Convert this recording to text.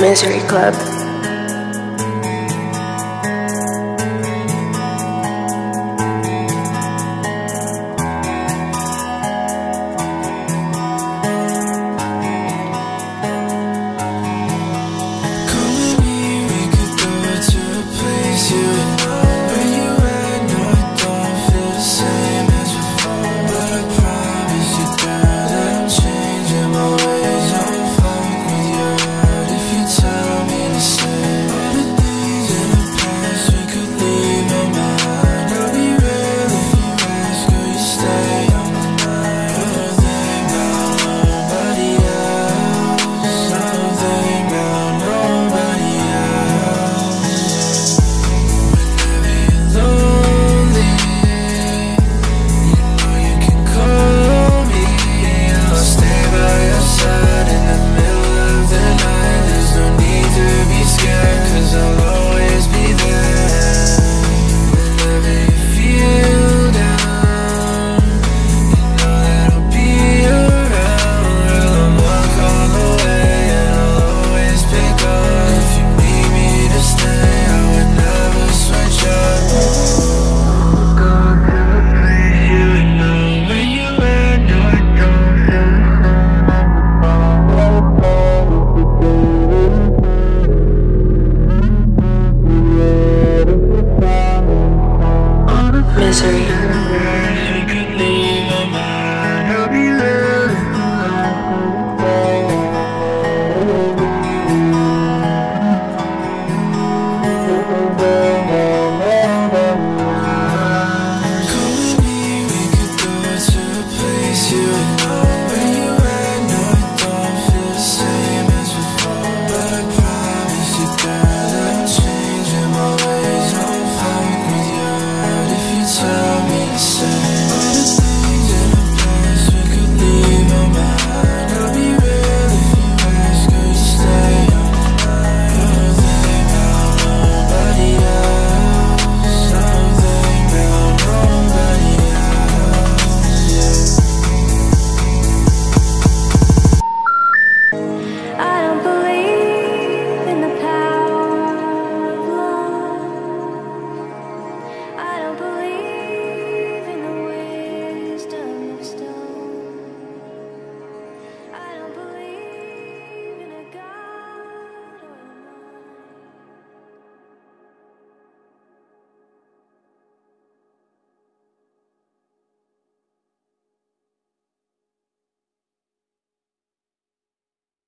Misery Club.